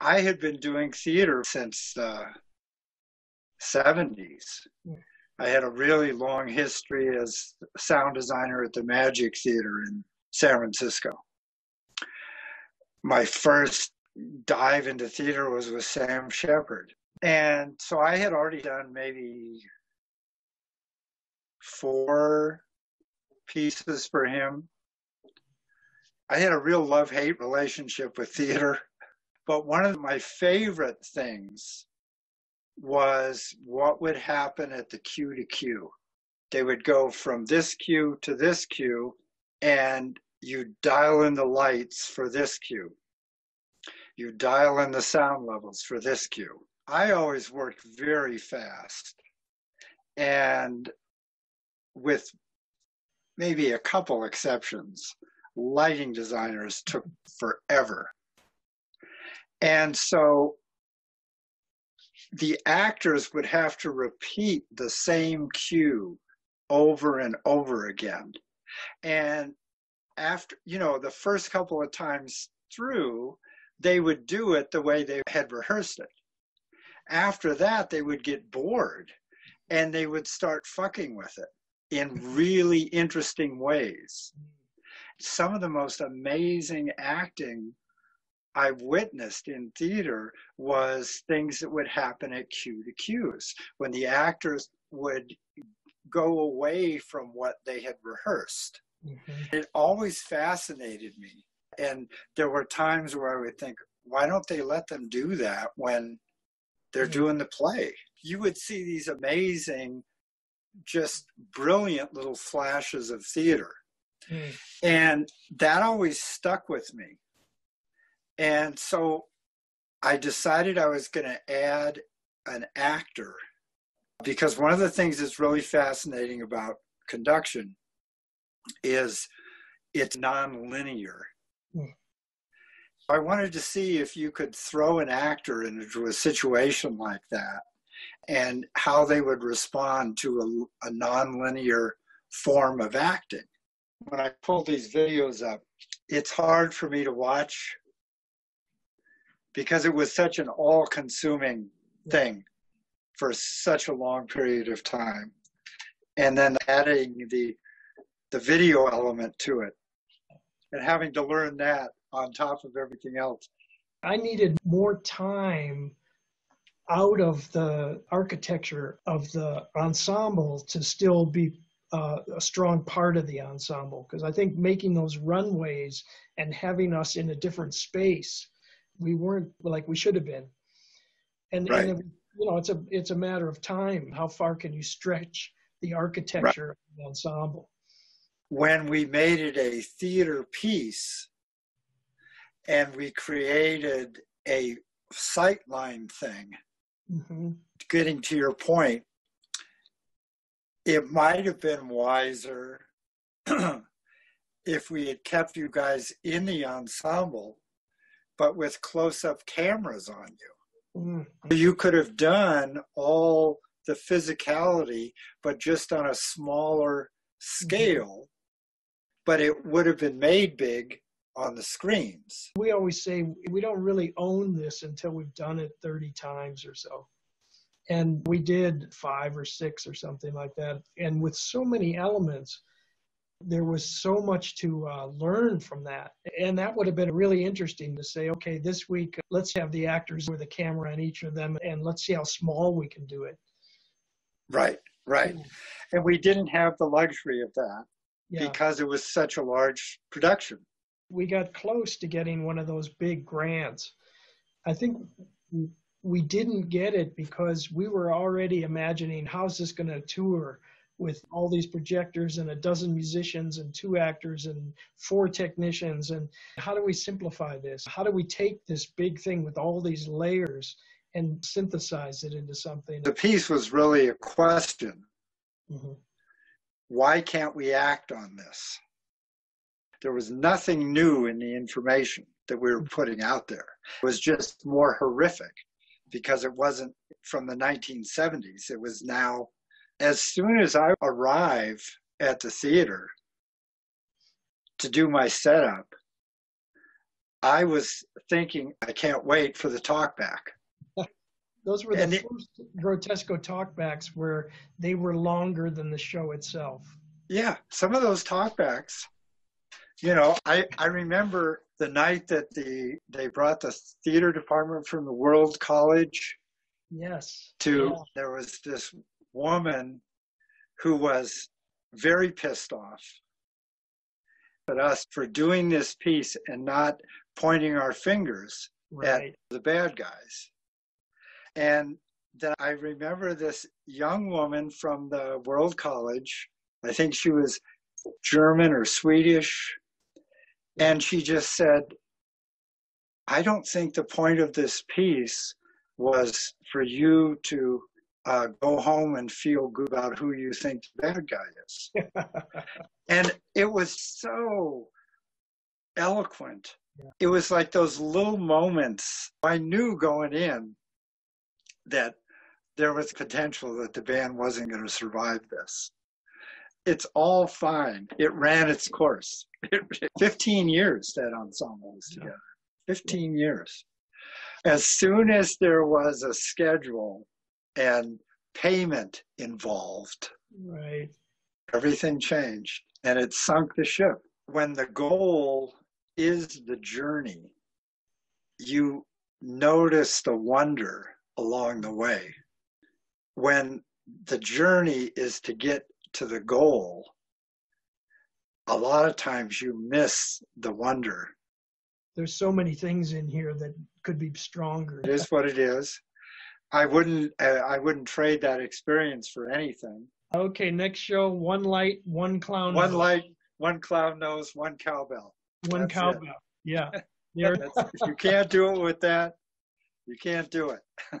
I had been doing theater since the 70s. I had a really long history as sound designer at the Magic Theater in San Francisco. My first dive into theater was with Sam Shepard. And so I had already done maybe four pieces for him. I had a real love hate relationship with theater. But one of my favorite things was what would happen at the cue to cue. They would go from this cue to this cue, and you dial in the lights for this cue. You dial in the sound levels for this cue. I always worked very fast. And with maybe a couple exceptions, lighting designers took forever. And so the actors would have to repeat the same cue over and over again. And after, you know, the first couple of times through, they would do it the way they had rehearsed it. After that, they would get bored and they would start fucking with it in really interesting ways. Some of the most amazing acting I've witnessed in theater was things that would happen at cue to cues when the actors would go away from what they had rehearsed. Mm-hmm. It always fascinated me. And there were times where I would think, why don't they let them do that when they're mm-hmm. doing the play? You would see these amazing, just brilliant little flashes of theater. Mm. And that always stuck with me and so I decided I was going to add an actor because one of the things that's really fascinating about conduction is it's nonlinear. Mm. I wanted to see if you could throw an actor into a situation like that and how they would respond to a, a nonlinear form of acting. When I pull these videos up, it's hard for me to watch because it was such an all consuming thing for such a long period of time. And then adding the the video element to it and having to learn that on top of everything else. I needed more time out of the architecture of the ensemble to still be uh, a strong part of the ensemble because I think making those runways and having us in a different space we weren't like we should have been. And, right. and you know, it's a it's a matter of time. How far can you stretch the architecture right. of the ensemble? When we made it a theater piece, and we created a sightline thing. Mm-hmm. Getting to your point, it might have been wiser if we had kept you guys in the ensemble but with close up cameras on you. Mm-hmm. You could have done all the physicality, but just on a smaller scale, mm-hmm. but it would have been made big on the screens. We always say we don't really own this until we've done it 30 times or so. And we did five or six or something like that. And with so many elements, there was so much to uh, learn from that. And that would have been really interesting to say, okay, this week, let's have the actors with a camera on each of them and let's see how small we can do it. Right, right. And we didn't have the luxury of that yeah. because it was such a large production. We got close to getting one of those big grants. I think we didn't get it because we were already imagining how's this going to tour with all these projectors and a dozen musicians and two actors and four technicians. And how do we simplify this? How do we take this big thing with all these layers and synthesize it into something? The piece was really a question. Mm-hmm. why can't we act on this? There was nothing new in the information that we were putting out there. It was just more horrific because it wasn't from the 1970s it was now as soon as I arrive at the theater to do my setup, I was thinking, I can't wait for the talkback. Those were the And it- first Grottesco talkbacks where they were longer than the show itself. Yeah, some of those talkbacks, you know, I, I remember the night that the they brought the theater department from the World College Yes. to Yeah. there was this woman who was very pissed off at us for doing this piece and not pointing our fingers Right. the bad guys. And then I remember this young woman from the World College. I think she was German or Swedish. And she just said, I don't think the point of this piece was for you to uh, go home and feel good about who you think the bad guy is. and it was so eloquent. Yeah. It was like those little moments. I knew going in that there was potential that the band wasn't going to survive this. It's all fine. It ran its course. 15 years that ensemble was together. 15 years. As soon as there was a schedule and payment involved, right. everything changed and it sunk the ship. When the goal is the journey, you notice the wonder along the way. When the journey is to get to the goal, a lot of times you miss the wonder. There's so many things in here that could be stronger. It is what it is. I wouldn't uh, I wouldn't trade that experience for anything. Okay, next show, one light, one clown. One nose, light, one clown nose, one cowbell. one that's it. cowbell. Yeah. That's, if you can't do it with that, you can't do it.